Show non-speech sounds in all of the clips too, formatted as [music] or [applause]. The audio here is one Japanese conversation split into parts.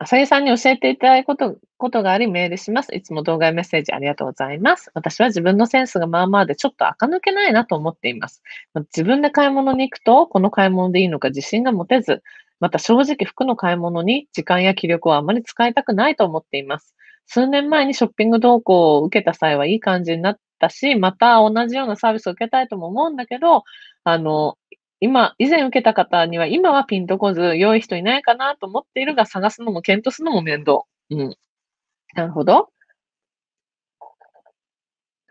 あさぎさんに教えていただいこと、ことがありメールします。いつも動画やメッセージありがとうございます。私は自分のセンスがまあまあでちょっと垢抜けないなと思っています。自分で買い物に行くと、この買い物でいいのか自信が持てず、また正直服の買い物に時間や気力をあまり使いたくないと思っています。数年前にショッピング動向を受けた際はいい感じになったし、また同じようなサービスを受けたいとも思うんだけど、あの、今、以前受けた方には、今はピンとこず、良い人いないかなと思っているが、探すのも検討するのも面倒。うん。なるほど。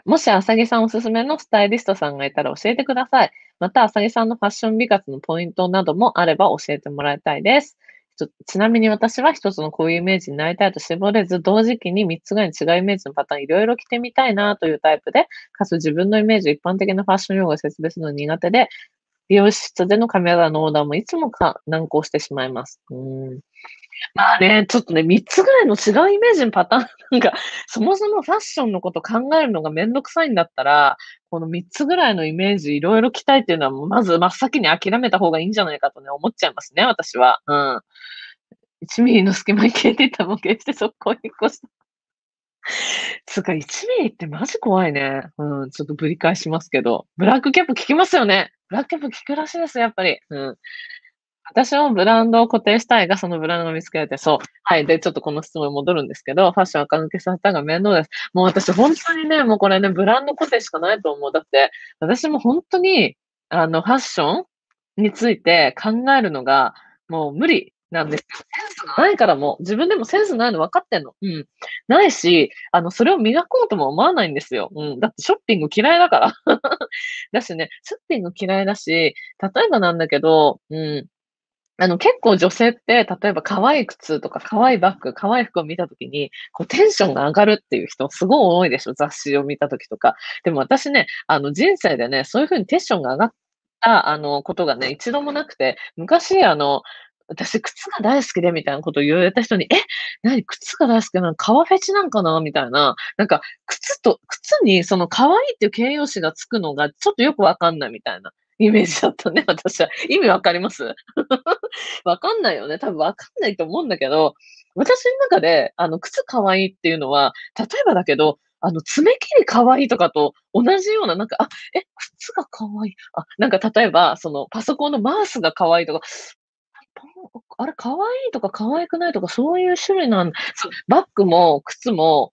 もし、あさぎさんおすすめのスタイリストさんがいたら教えてください。また、あさぎさんのファッション美活のポイントなどもあれば教えてもらいたいです。ちちなみに私は一つのこういうイメージになりたいと絞れず、同時期に三つぐらい違うイメージのパターンいろいろ着てみたいなというタイプで、かつ自分のイメージを一般的なファッション用語で説明するの苦手で、美容室でのカメラのオーダーもいつもか難航してしまいます。うん。まあね、ちょっとね、3つぐらいの違うイメージのパターン、なんか、そもそもファッションのこと考えるのがめんどくさいんだったら、この3つぐらいのイメージいろいろ着たいっていうのは、まず真っ先に諦めた方がいいんじゃないかとね、思っちゃいますね、私は。うん。1ミリの隙間に消えていた模型して速攻引っ越した。[laughs] つうか、1ミリってマジ怖いね。うん、ちょっとぶり返しますけど。ブラックキャップ効きますよね。ブラックキャップ効くらしいです、やっぱり。うん。私もブランドを固定したいが、そのブランドが見つけられて、そう。はい。で、ちょっとこの質問に戻るんですけど、ファッション垢抜けさせたが面倒です。もう私本当にね、もうこれね、ブランド固定しかないと思う。だって、私も本当に、あの、ファッションについて考えるのが、もう無理なんですよ。センスがないからも、自分でもセンスないの分かってんの。うん。ないし、あの、それを磨こうとも思わないんですよ。うん。だってショッピング嫌いだから。[laughs] だしね、ショッピング嫌いだし、例えばなんだけど、うん。あの、結構女性って、例えば可愛い靴とか可愛いバッグ、可愛い服を見たときに、こうテンションが上がるっていう人すごい多いでしょ雑誌を見たときとか。でも私ね、あの人生でね、そういうふうにテンションが上がった、あの、ことがね、一度もなくて、昔、あの、私、靴が大好きでみたいなことを言われた人に、え、何靴が大好きなの？革フェチなんかな？みたいな。なんか、靴と、靴にその可愛いっていう形容詞がつくのがちょっとよくわかんないみたいなイメージだったね、私は。意味わかります？[laughs] わかんないよね。多分わかんないと思うんだけど、私の中で、あの、靴可愛いっていうのは、例えばだけど、あの、爪切り可愛いとかと同じような、なんか、あ、え、靴が可愛い。あ、なんか例えば、その、パソコンのマウスが可愛いとか、あれ、可愛いとか可愛くないとか、そういう種類なんバッグも靴も、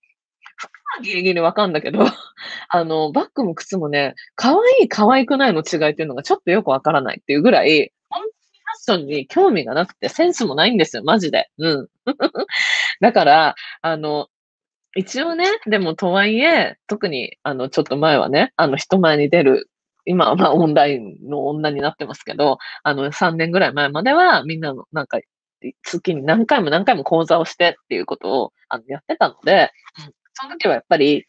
服はギリギリわかんだけど、[laughs] あの、バッグも靴もね、可愛い可愛くないの違いっていうのがちょっとよくわからないっていうぐらい、ほんとにファッションに興味がなくて、センスもないんですよ、マジで。うん。[laughs] だから、あの、一応ね、でもとはいえ、特にあの、ちょっと前はね、あの、人前に出る今はまあオンラインの女になってますけど、あの3年ぐらい前まではみんなのなんか、月に何回も何回も講座をしてっていうことをあのやってたので、その時はやっぱり、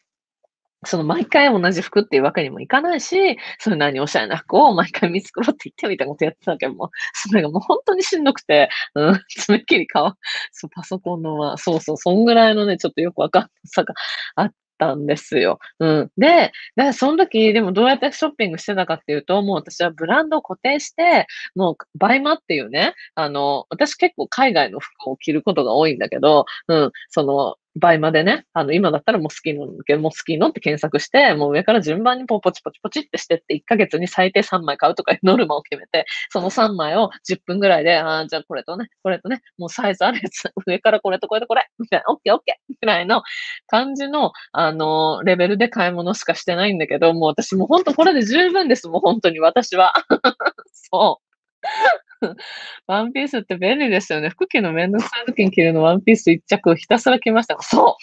その毎回同じ服っていうわけにもいかないし、それなりにおしゃれな服を毎回見繕って言ってみたいなことやってたけども、それがもう本当にしんどくて、うん、爪切りかそう、パソコンのは、そうそう、そんぐらいのね、ちょっとよくわかんなさがあったんですよ。うん。で、で、その時、でもどうやってショッピングしてたかっていうと、もう私はブランドを固定して、もうバイマっていうね、あの、私結構海外の服を着ることが多いんだけど、うん、その、バイマでね、あの、今だったらモスキーノ、モスキーノって検索して、もう上から順番にポチポチポチってしてって、1ヶ月に最低3枚買うとかいうノルマを決めて、その3枚を10分ぐらいで、ああ、じゃあこれとね、これとね、もうサイズあるやつ、上からこれとこれとこれ、みたいな、オッケーオッケーぐらいの感じの、あの、レベルで買い物しかしてないんだけど、もう私もう本当これで十分です、もう本当に私は。[laughs] そう。[laughs] ワンピースって便利ですよね。服着のめんどくさい時に着るのワンピース一着ひたすら着ました。そう。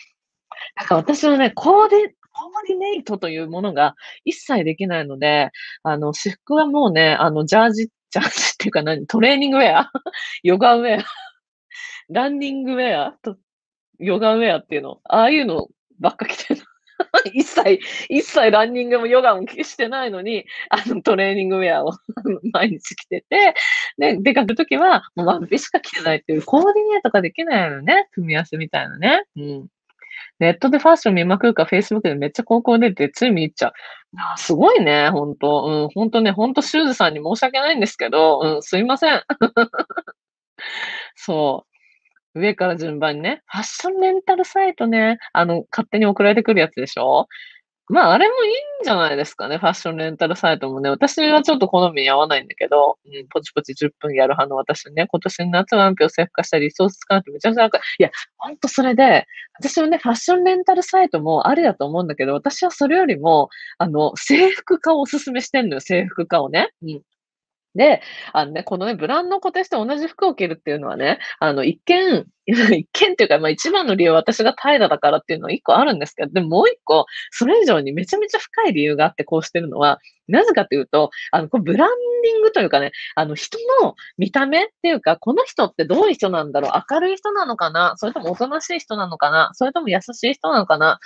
なんか私はね、コーデ、コーディネートというものが一切できないので、あの、私服はもうね、あの、ジャージ、ジャージっていうか何？トレーニングウェア？[laughs] ヨガウェア？ランニングウェア？と、ヨガウェアっていうの？ああいうのばっか着てる [laughs] 一切、一切ランニングもヨガもしてないのに、あの、トレーニングウェアを毎日着てて、で、出かけるときは、もうワンピしか着てないっていう、コーディネートができないのね。組み合わせみたいなね。うん。ネットでファッション見まくるか、Facebook でめっちゃ高校出て、つい見入っちゃう。あすごいね、ほんと。うん、ほんとね、ほんとシューズさんに申し訳ないんですけど、うん、すいません。[laughs] そう。上から順番にね。ファッションレンタルサイトね、あの、勝手に送られてくるやつでしょ？まあ、あれもいいんじゃないですかね、ファッションレンタルサイトもね。私はちょっと好みに合わないんだけど、うん、ポチポチ10分やる派の私ね、今年の夏は安否をセーフ化したり、リソース使うってめちゃくちゃいや、ほんとそれで、私はね、ファッションレンタルサイトもありだと思うんだけど、私はそれよりも、あの、制服化をお勧めしてんのよ、制服化をね。うん。で、あのね、このね、ブランド固定して同じ服を着るっていうのはね、あの、一見、[laughs] 一見っていうか、まあ一番の理由は私が怠惰だからっていうのは一個あるんですけど、でももう一個、それ以上にめちゃめちゃ深い理由があってこうしてるのは、なぜかというと、あの、こブランディングというかね、あの、人の見た目っていうか、この人ってどういう人なんだろう明るい人なのかなそれともおとなしい人なのかなそれとも優しい人なのかな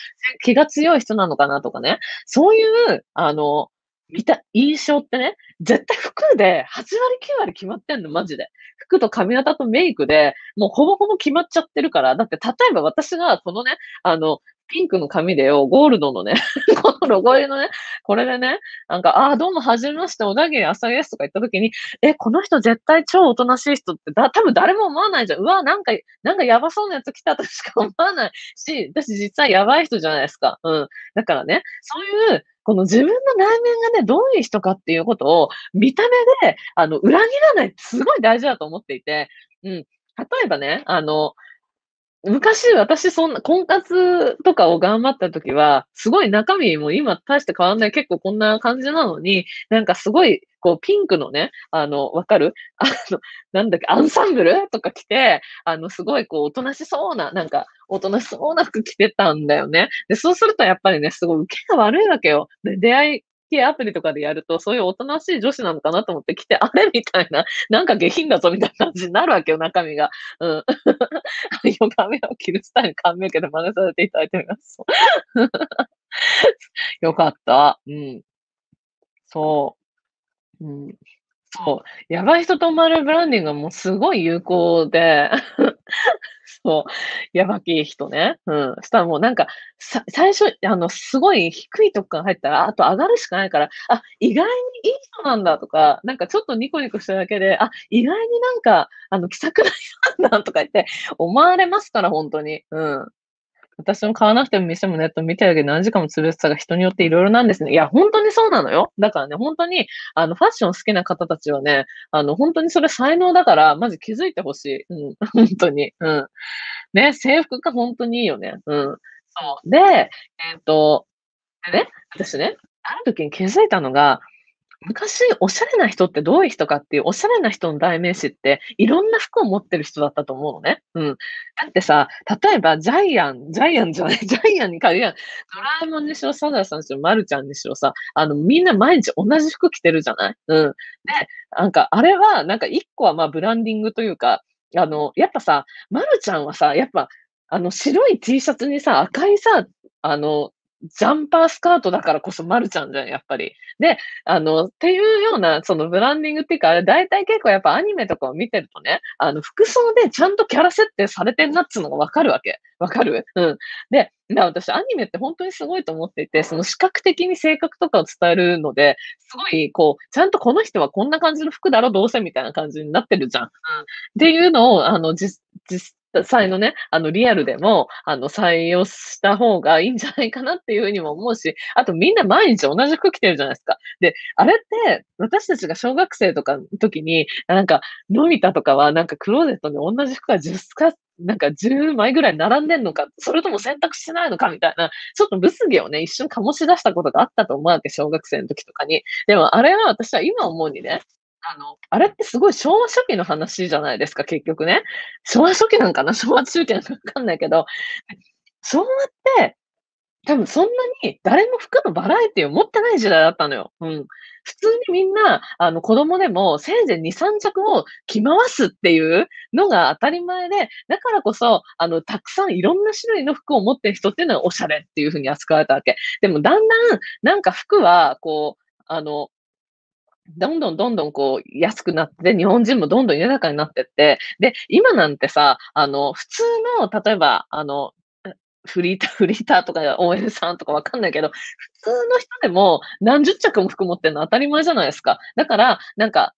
気が強い人なのかなとかね。そういう、あの、見た印象ってね、絶対服で8割9割決まってんの、マジで。服と髪型とメイクで、もうほぼほぼ決まっちゃってるから。だって、例えば私がこのね、あの、ピンクの髪でよ、ゴールドのね、[laughs] このロゴ入りのね、これでね、なんか、ああ、どうも、はじめまして、小田切あさぎですとか言った時に、え、この人絶対超おとなしい人ってだ、多分誰も思わないじゃん。うわ、なんか、なんかやばそうなやつ来たとしか思わないし、私実際やばい人じゃないですか。うん。だからね、そういう、この自分の内面がね、どういう人かっていうことを見た目で、あの、裏切らないってすごい大事だと思っていて、うん。例えばね、あの、昔、私そんな、婚活とかを頑張った時は、すごい中身も今大して変わんない、結構こんな感じなのに、なんかすごい、こう、ピンクのね、あの、わかる？[laughs] あの、なんだっけ、アンサンブルとか着て、あの、すごいこう、おとなしそうな、なんか、おとなしそうな服着てたんだよね。で、そうするとやっぱりね、すごい受けが悪いわけよ。で、出会い系アプリとかでやると、そういうおとなしい女子なのかなと思って来て、[laughs] あれみたいな、なんか下品だぞみたいな感じになるわけよ、中身が。うん。ヨガ目を着るスタイル感銘受けど真似させていただいております。[laughs] よかった。うん。そう。うん。そう。やばい人と思われるブランディングはもうすごい有効で [laughs] そう、やばき人ね。うん。したらもうなんか、さ最初、あの、すごい低いとこから入ったら、あと上がるしかないから、あ、意外にいい人なんだとか、なんかちょっとニコニコしただけで、あ、意外になんか、あの、気さくな人なんだとか言って思われますから、ほんとに。うん。私も買わなくても店もネット見てるけど何時間も潰すさが人によっていろいろなんですね。いや、本当にそうなのよ。だからね、本当に、あの、ファッション好きな方たちはね、あの、本当にそれ才能だから、まず気づいてほしい。うん、[laughs] 本当に。うん。ね、制服が本当にいいよね。うん。そう。で、えっ、と、でね、私ね、ある時に気づいたのが、昔、おしゃれな人ってどういう人かっていう、おしゃれな人の代名詞って、いろんな服を持ってる人だったと思うのね。うん。だってさ、例えばジャイアン、ジャイアンじゃない、[laughs] ジャイアンに限りドラえもんにしろ、サザエさんにしろ、マルちゃんにしろさ、あの、みんな毎日同じ服着てるじゃない？うん。で、なんか、あれは、なんか一個はまあブランディングというか、あの、やっぱさ、マルちゃんはさ、やっぱ、あの、白い T シャツにさ、赤いさ、あの、ジャンパースカートだからこそマルちゃんじゃん、やっぱり。で、あの、っていうような、そのブランディングっていうか、大体結構やっぱアニメとかを見てるとね、あの、服装でちゃんとキャラ設定されてんなっつうのがわかるわけ。わかる？うん。で、だ私アニメって本当にすごいと思っていて、その視覚的に性格とかを伝えるので、すごい、こう、ちゃんとこの人はこんな感じの服だろ、どうせみたいな感じになってるじゃん。うん。っていうのを、あの、実、実際のね、あの、リアルでも、あの、採用した方がいいんじゃないかなっていうふうにも思うし、あとみんな毎日同じ服着てるじゃないですか。で、あれって、私たちが小学生とかの時に、なんか、のび太とかは、なんかクローゼットに同じ服が10か、なんか10枚ぐらい並んでんのか、それとも選択してないのかみたいな、ちょっと物議をね、一瞬醸し出したことがあったと思うわけ、小学生の時とかに。でも、あれは私は今思うにね、あの、あれってすごい昭和初期の話じゃないですか、結局ね。昭和初期なんかな？[laughs] 昭和中期なんかわかんないけど、昭和って、多分そんなに誰も服のバラエティを持ってない時代だったのよ。うん。普通にみんな、あの子供でもせいぜい2、3着を着回すっていうのが当たり前で、だからこそ、あの、たくさんいろんな種類の服を持ってる人っていうのはおしゃれっていう風に扱われたわけ。でもだんだん、なんか服は、こう、あの、どんどんどんどんこう安くなって、日本人もどんどん豊かになってって、で、今なんてさ、あの、普通の、例えば、あの、フリーター、[laughs] フリーターとか OL さんとかわかんないけど、普通の人でも何十着も服持ってるの当たり前じゃないですか。だから、なんか、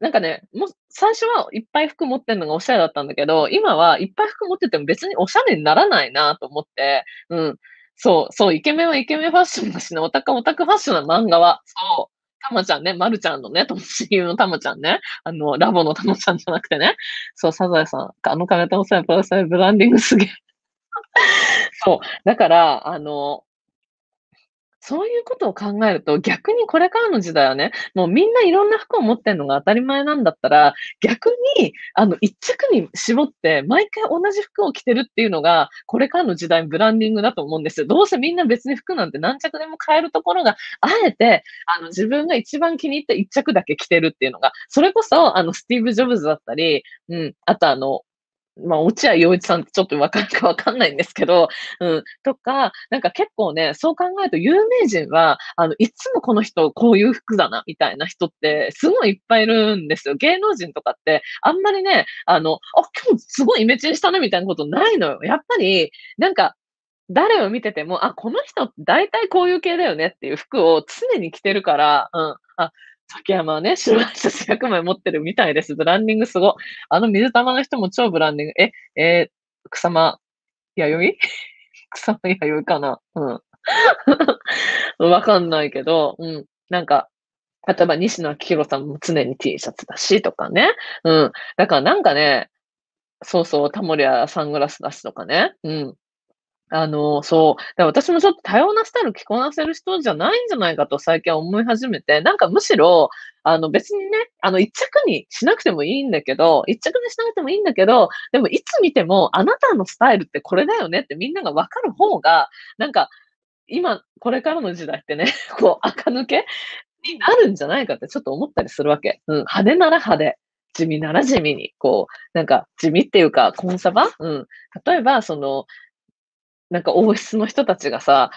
なんかね、もう、最初はいっぱい服持ってんのがおしゃれだったんだけど、今はいっぱい服持ってても別におしゃれにならないなと思って、うん。そう、そう、イケメンはイケメンファッションだしね、オタクオタクファッションな漫画は。そう。たまちゃんね、まるちゃんのね、友親友のたまちゃんね、あの、ラボのたまちゃんじゃなくてね。そう、サザエさん、あの金玉さん、プラスブランディングすげえ。そう。だから、あの、そういうことを考えると、逆にこれからの時代はね、もうみんないろんな服を持ってんのが当たり前なんだったら、逆に、あの、一着に絞って、毎回同じ服を着てるっていうのが、これからの時代のブランディングだと思うんですよ。どうせみんな別に服なんて何着でも買えるところが、あえて、あの、自分が一番気に入った一着だけ着てるっていうのが、それこそ、あの、スティーブ・ジョブズだったり、うん、あとあの、まあ、落合陽一さんってちょっとわかるかわかんないんですけど、うん、とか、なんか結構ね、そう考えると有名人は、あの、いつもこの人こういう服だな、みたいな人ってすごいいっぱいいるんですよ。芸能人とかって、あんまりね、あの、あ、今日すごいイメチェンしたね、みたいなことないのよ。やっぱり、なんか、誰を見てても、あ、この人大体こういう系だよねっていう服を常に着てるから、うん、あ、崎山はね、[laughs] 白いシャツ100枚持ってるみたいです。ブランディングすご。あの水玉の人も超ブランディング。え、えー、草間弥生？[laughs] 草間弥生かな？うん。[laughs] わかんないけど、うん。なんか、例えば西野明宏さんも常に T シャツだしとかね。うん。だからなんかね、そうそう、タモリアサングラスだしとかね。うん。あの、そう。だ私もちょっと多様なスタイル着こなせる人じゃないんじゃないかと最近思い始めて、なんかむしろ、あの別にね、あの一着にしなくてもいいんだけど、一着にしなくてもいいんだけど、でもいつ見てもあなたのスタイルってこれだよねってみんながわかる方が、なんか今、これからの時代ってね、[laughs] こう垢抜けになるんじゃないかってちょっと思ったりするわけ。うん、派手なら派手。地味なら地味に、こう、なんか地味っていうか、コンサバ？うん。例えば、その、なんか王室の人たちがさ、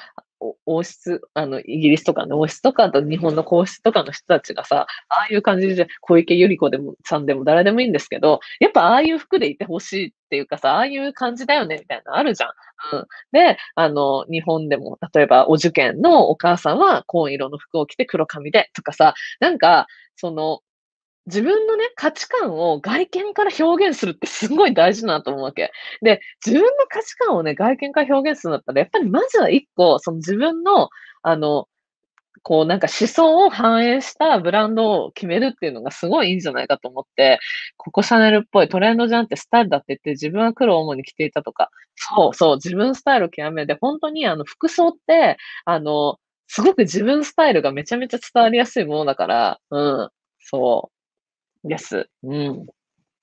王室、あの、イギリスとかの王室とかあと日本の皇室とかの人たちがさ、ああいう感じで、小池百合子でも、さんでも誰でもいいんですけど、やっぱああいう服でいてほしいっていうかさ、ああいう感じだよね、みたいなのあるじゃん。うん。で、あの、日本でも、例えばお受験のお母さんは紺色の服を着て黒髪でとかさ、なんか、その、自分のね、価値観を外見から表現するってすごい大事なと思うわけ。で、自分の価値観をね、外見から表現するんだったら、やっぱりまずは一個、その自分の、あの、こうなんか思想を反映したブランドを決めるっていうのがすごいいいんじゃないかと思って、ここシャネルっぽいトレンドじゃんってスタイルだって言って自分は黒を主に着ていたとか、そうそう、自分スタイルを極めて、本当にあの服装って、あの、すごく自分スタイルがめちゃめちゃ伝わりやすいものだから、うん、そう。です。うん。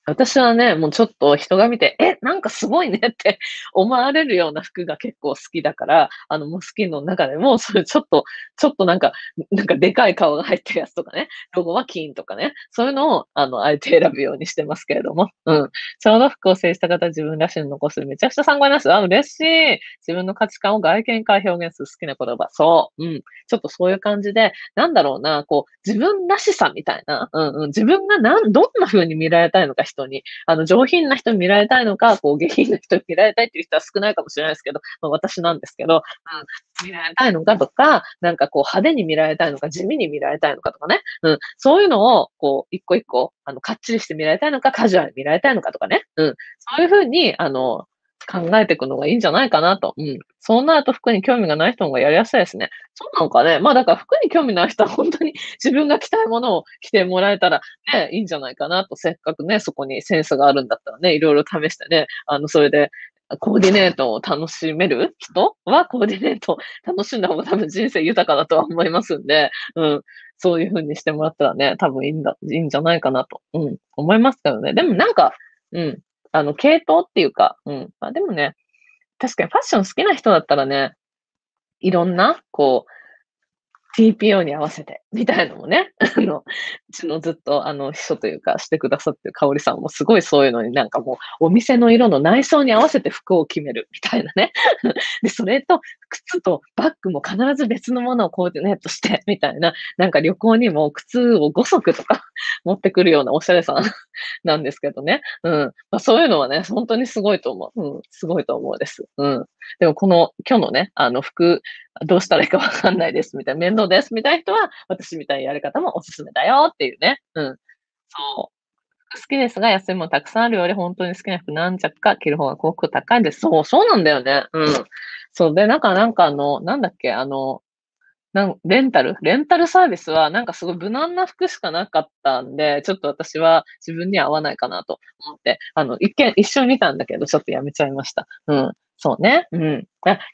私はね、もうちょっと人が見て、え、なんかすごいねって [laughs] 思われるような服が結構好きだから、あの、モスキンの中でも、[laughs] それちょっと、ちょっとなんか、なんかでかい顔が入ってるやつとかね、ロゴは金とかね、そういうのを、あの、あえて選ぶようにしてますけれども、うん。ちょうど服を制した方自分らしいの残す。めちゃくちゃ参考になります。あ、嬉しい。自分の価値観を外見から表現する好きな言葉。そう。うん。ちょっとそういう感じで、なんだろうな、こう、自分らしさみたいな、うんうん。自分がなん、どんな風に見られたいのか人に、あの、上品な人に見られたいのか、こう、下品な人に見られたいっていう人は少ないかもしれないですけど、まあ、私なんですけど、うん、見られたいのかとか、なんかこう、派手に見られたいのか、地味に見られたいのかとかね、うん、そういうのを、こう、一個一個、あの、かっちりして見られたいのか、カジュアルに見られたいのかとかね、うん、そういうふうに、あの、考えていくのがいいんじゃないかなと。うん。そうなると服に興味がない人がやりやすいですね。そうなんかね。まあだから服に興味ない人は本当に [laughs] 自分が着たいものを着てもらえたらね、いいんじゃないかなと。せっかくね、そこにセンスがあるんだったらね、いろいろ試してね、あの、それでコーディネートを楽しめる [laughs] 人はコーディネートを [laughs] 楽しんだ方が多分人生豊かだとは思いますんで、うん。そういう風にしてもらったらね、多分いいんだ、いいんじゃないかなと、うん、思いますけどね。でもなんか、うん。あの、系統っていうか、うん。まあでもね、確かにファッション好きな人だったらね、いろんな、こう、TPO に合わせて、みたいなのもね、[laughs] あの、うちのずっと、あの、秘書というか、してくださってる香織さんもすごいそういうのになんかもう、お店の色の内装に合わせて服を決める、みたいなね。[laughs] で、それと、靴とバッグも必ず別のものをコーディネートして、みたいな、[laughs] なんか旅行にも靴を5足とか持ってくるようなおしゃれさんなんですけどね。うん。まあ、そういうのはね、本当にすごいと思う。うん。すごいと思うです。うん。でもこの、今日のね、あの服、どうしたらいいかわかんないです、みたいな、面倒です、みたいな人は、私みたいなやり方もおすすめだよっていうね。うん。そう。好きですが、安いもたくさんあるより、ほんとに好きな服何着か着る方が幸福高いです。そう、そうなんだよね。うん。そう、で、なんかなんかあの、なんだっけ、あの、なんレンタル？レンタルサービスはなんかすごい無難な服しかなかったんで、ちょっと私は自分には合わないかなと思って、あの、一見一緒に見たんだけど、ちょっとやめちゃいました。うん。そうね。うん。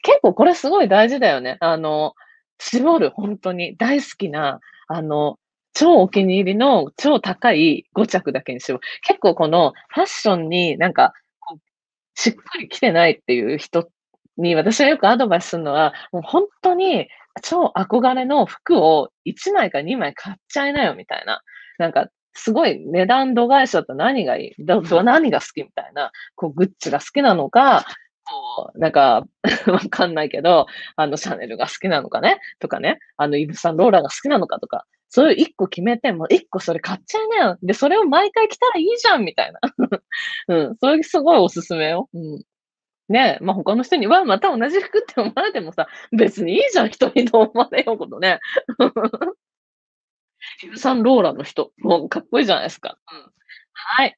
結構これすごい大事だよね。あの、絞る、ほんとに。大好きな、あの、超お気に入りの超高い5着だけにしよう。結構このファッションになんか、しっかり着てないっていう人に、私がよくアドバイスするのは、もうほんとに超憧れの服を1枚か2枚買っちゃいなよみたいな。なんか、すごい値段度外視だったら何がいい？ど、何が好き？みたいな、こう、グッチが好きなのか、なんか、わかんないけど、あの、シャネルが好きなのかね、とかね、あの、イヴ・サンローランが好きなのかとか、そういう1個決めて、もう1個それ買っちゃいなよ。で、それを毎回着たらいいじゃんみたいな。[laughs] うん、それすごいおすすめよ。うん。ね、ま、他の人には、また同じ服って思われてもさ、別にいいじゃん、人にと思われようことね。[laughs] イヴ・サンローランの人、もうかっこいいじゃないですか。うん。はい。